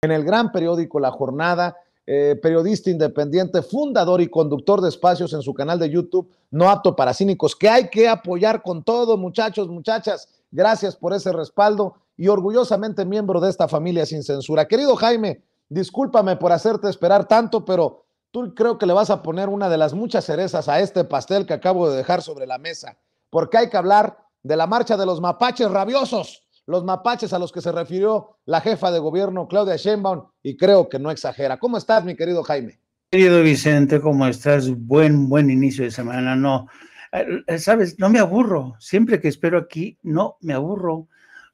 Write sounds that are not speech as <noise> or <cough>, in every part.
en el gran periódico La Jornada, eh, periodista independiente, fundador y conductor de espacios en su canal de YouTube, No Apto para Cínicos, que hay que apoyar con todo, muchachos, muchachas. Gracias por ese respaldo y orgullosamente miembro de esta familia sin censura. Querido Jaime, discúlpame por hacerte esperar tanto, pero tú creo que le vas a poner una de las muchas cerezas a este pastel que acabo de dejar sobre la mesa, porque hay que hablar de la marcha de los mapaches rabiosos los mapaches a los que se refirió la jefa de gobierno Claudia Sheinbaum y creo que no exagera. ¿Cómo estás, mi querido Jaime? Querido Vicente, ¿cómo estás? Buen, buen inicio de semana. No, eh, sabes, no me aburro. Siempre que espero aquí, no me aburro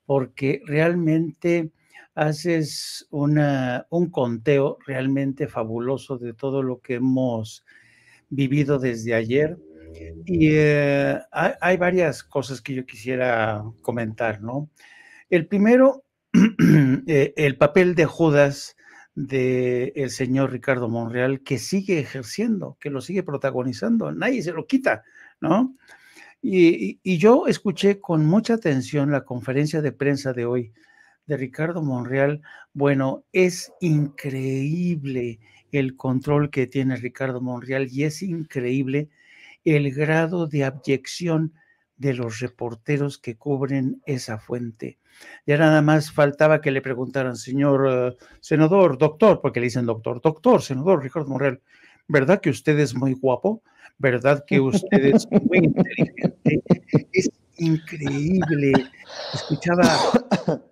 porque realmente haces una, un conteo realmente fabuloso de todo lo que hemos vivido desde ayer. Y eh, hay, hay, varias cosas que yo quisiera comentar, ¿no? El primero, <clears throat> eh, el papel de Judas del señor Ricardo Monreal, que sigue ejerciendo, que lo sigue protagonizando, nadie se lo quita, ¿no? Y, y, yo escuché con mucha atención la conferencia de prensa de hoy de Ricardo Monreal. Bueno, es increíble el control que tiene Ricardo Monreal y es increíble el grado de abyección de los reporteros que cubren esa fuente. Ya nada más faltaba que le preguntaran, señor eh, senador, doctor, porque le dicen doctor, doctor, senador Ricardo Morel, ¿verdad que usted es muy guapo? ¿Verdad que usted es muy inteligente? Es increíble. Escuchaba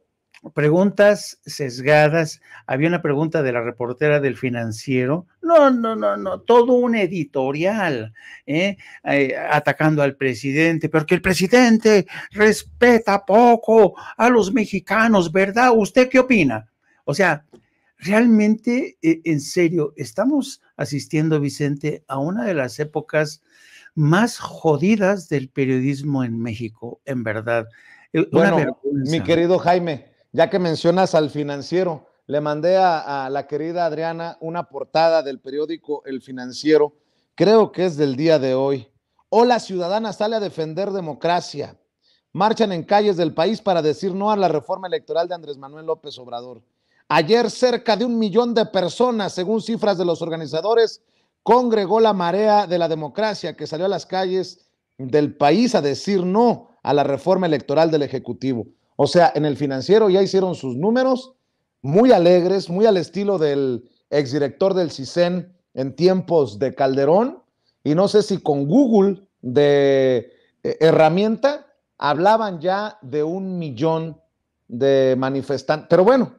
preguntas sesgadas. Había una pregunta de la reportera del financiero. No, no, no, no, todo un editorial ¿eh? Eh, atacando al presidente, porque el presidente respeta poco a los mexicanos, ¿verdad? ¿Usted qué opina? O sea, realmente, eh, en serio, estamos asistiendo, Vicente, a una de las épocas más jodidas del periodismo en México, en verdad. Bueno, mi querido Jaime, ya que mencionas al financiero, le mandé a, la querida Adriana una portada del periódico El Financiero, creo que es del día de hoy. Hola ciudadana sale a defender democracia. Marchan en calles del país para decir no a la reforma electoral de Andrés Manuel López Obrador. Ayer cerca de un millón de personas, según cifras de los organizadores, congregó la marea de la democracia que salió a las calles del país a decir no a la reforma electoral del Ejecutivo. O sea, en el financiero ya hicieron sus números muy alegres, muy al estilo del exdirector del CISEN en tiempos de Calderón. Y no sé si con Google de eh, herramienta hablaban ya de un millón de manifestantes. Pero bueno,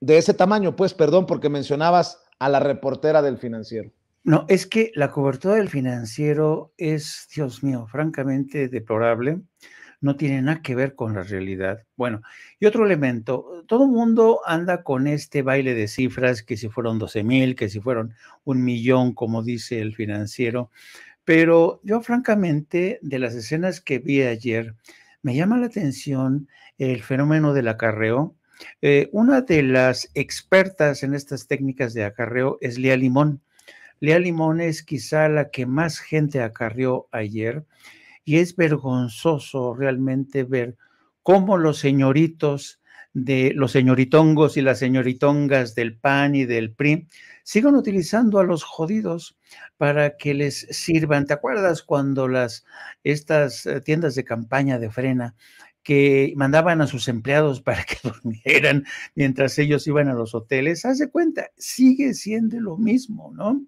de ese tamaño, pues perdón porque mencionabas a la reportera del financiero. No, es que la cobertura del financiero es, Dios mío, francamente deplorable no tiene nada que ver con la realidad. Bueno, y otro elemento, todo el mundo anda con este baile de cifras, que si fueron 12 mil, que si fueron un millón, como dice el financiero, pero yo francamente, de las escenas que vi ayer, me llama la atención el fenómeno del acarreo. Eh, una de las expertas en estas técnicas de acarreo es Lea Limón. Lea Limón es quizá la que más gente acarreó ayer y es vergonzoso realmente ver cómo los señoritos de los señoritongos y las señoritongas del PAN y del PRI siguen utilizando a los jodidos para que les sirvan. ¿Te acuerdas cuando las estas eh, tiendas de campaña de frena que mandaban a sus empleados <laughs> para que durmieran mientras ellos iban a los hoteles? Haz de cuenta, sigue siendo lo mismo, ¿no?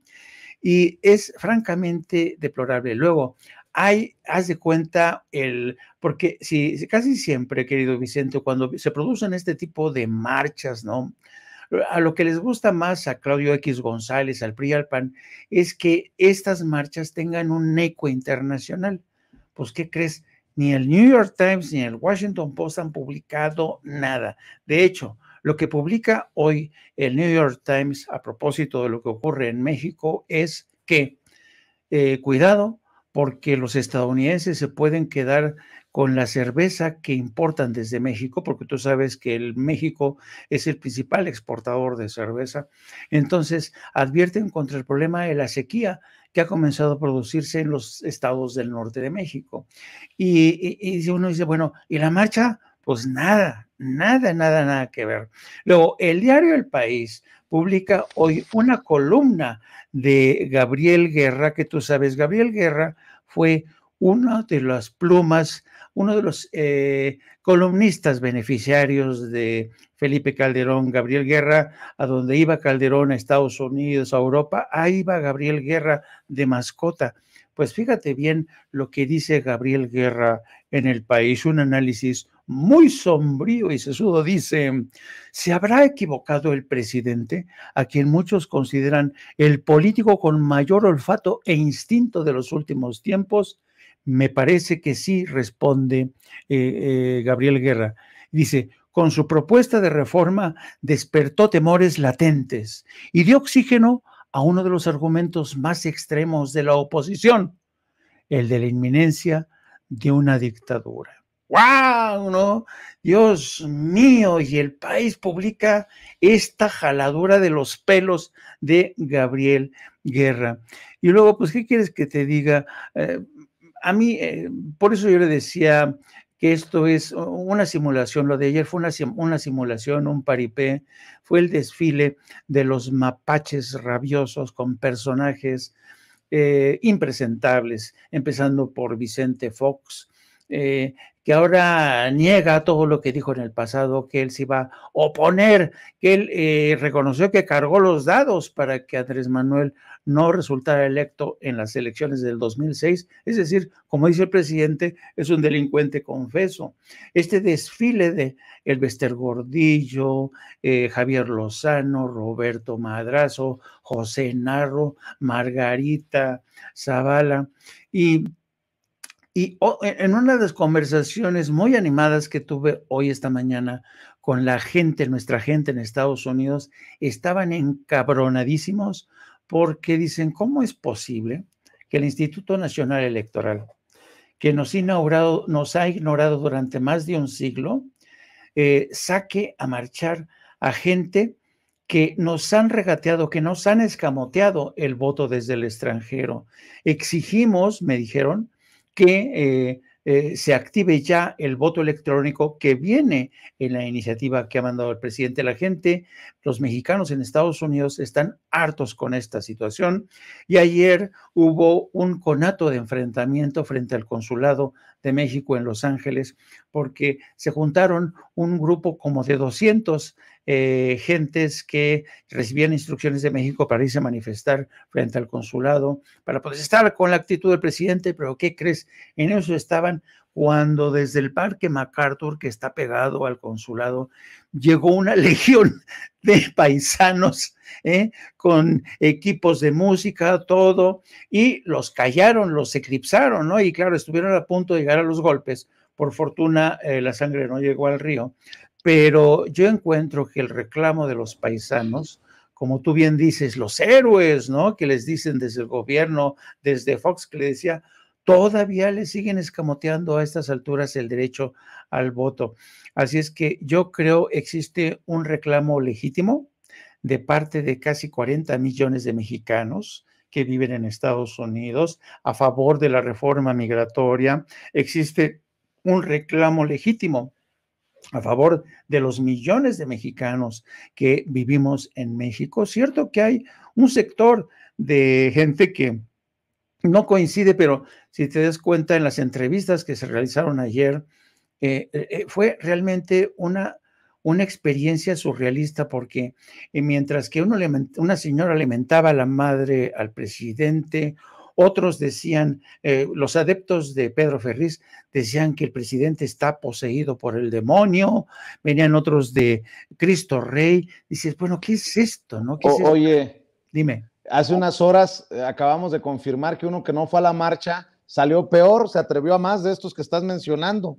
Y es francamente deplorable. Luego, hay, haz de cuenta, el, porque si casi siempre, querido Vicente, cuando se producen este tipo de marchas, ¿no? A lo que les gusta más a Claudio X González, al PRI, al PAN, es que estas marchas tengan un eco internacional. Pues, ¿qué crees? Ni el New York Times ni el Washington Post han publicado nada. De hecho, lo que publica hoy el New York Times a propósito de lo que ocurre en México es que, eh, cuidado, porque los estadounidenses se pueden quedar con la cerveza que importan desde México, porque tú sabes que el México es el principal exportador de cerveza. Entonces, advierten contra el problema de la sequía que ha comenzado a producirse en los estados del norte de México. Y, y, uno dice, bueno, ¿y la marcha? Pues nada, Nada, nada, nada que ver. Luego, el diario El País publica hoy una columna de Gabriel Guerra, que tú sabes, Gabriel Guerra fue una de las plumas, uno de los eh, columnistas beneficiarios de Felipe Calderón, Gabriel Guerra, a donde iba Calderón a Estados Unidos, a Europa, ahí va Gabriel Guerra de mascota. Pues fíjate bien lo que dice Gabriel Guerra en el país, un análisis muy sombrío y sesudo. Dice, ¿se habrá equivocado el presidente, a quien muchos consideran el político con mayor olfato e instinto de los últimos tiempos? Me parece que sí, responde eh, eh, Gabriel Guerra. Dice, con su propuesta de reforma despertó temores latentes y dio oxígeno a uno de los argumentos más extremos de la oposición, el de la inminencia de una dictadura. ¡Wow! ¿No? Dios mío, y el país publica esta jaladura de los pelos de Gabriel Guerra. Y luego, pues, ¿qué quieres que te diga? Eh, a mí, eh, por eso yo le decía que esto es una simulación, lo de ayer fue una, simulación, un paripé, fue el desfile de los mapaches rabiosos con personajes eh, impresentables, empezando por Vicente Fox, que ahora niega todo lo que dijo en el pasado, que él se iba a oponer, que él eh, reconoció que cargó los dados para que Andrés Manuel no resultara electo en las elecciones del 2006. Es decir, como dice el presidente, es un delincuente confeso. Este desfile de el Bester Gordillo, eh, Javier Lozano, Roberto Madrazo, José Narro, Margarita Zavala y y en una de las conversaciones muy animadas que tuve hoy esta mañana con la gente, nuestra gente en Estados Unidos, estaban encabronadísimos porque dicen, ¿cómo es posible que el Instituto Nacional Electoral, que nos, inaugurado, nos ha ignorado durante más de un siglo, eh, saque a marchar a gente que nos han regateado, que nos han escamoteado el voto desde el extranjero. Exigimos, me dijeron, que eh, eh, se active ya el voto electrónico que viene en la iniciativa que ha mandado el presidente. La gente, los mexicanos en Estados Unidos están hartos con esta situación y ayer hubo un conato de enfrentamiento frente al consulado de México en Los Ángeles porque se juntaron un grupo como de 200 eh, gentes que recibían instrucciones de México para irse a manifestar frente al consulado, para estar con la actitud del presidente, pero ¿qué crees? En eso estaban cuando desde el Parque MacArthur, que está pegado al consulado, llegó una <laughs> legión de paisanos ¿eh? con equipos de música, todo, y los callaron, los eclipsaron, ¿no? Y claro, estuvieron a punto de llegar a los golpes. Por fortuna, eh, la sangre no llegó al río, pero yo encuentro que el reclamo de los paisanos, como tú bien dices, los héroes, ¿no? Que les dicen desde el gobierno, desde Fox, que le decía, todavía le siguen escamoteando a estas alturas el derecho al voto. Así es que yo creo existe un reclamo legítimo de parte de casi 40 millones de mexicanos que viven en Estados Unidos a favor de la reforma migratoria. Existe un reclamo legítimo a favor de los millones de mexicanos que vivimos en México. Cierto que hay un sector de gente que no coincide, pero si te das cuenta en las entrevistas que se realizaron ayer, eh, eh, eh, fue realmente una, una experiencia surrealista porque mientras que uno, una señora alimentaba a la madre al presidente, otros decían, los adeptos de Pedro Ferriz decían que el presidente está poseído por el demonio, venían otros de Cristo Rey. Dices, bueno, ¿qué es esto? No? Oye, dime. Hace unas horas eh, acabamos de confirmar que uno que no fue a la marcha salió peor, se atrevió a más de estos que estás mencionando.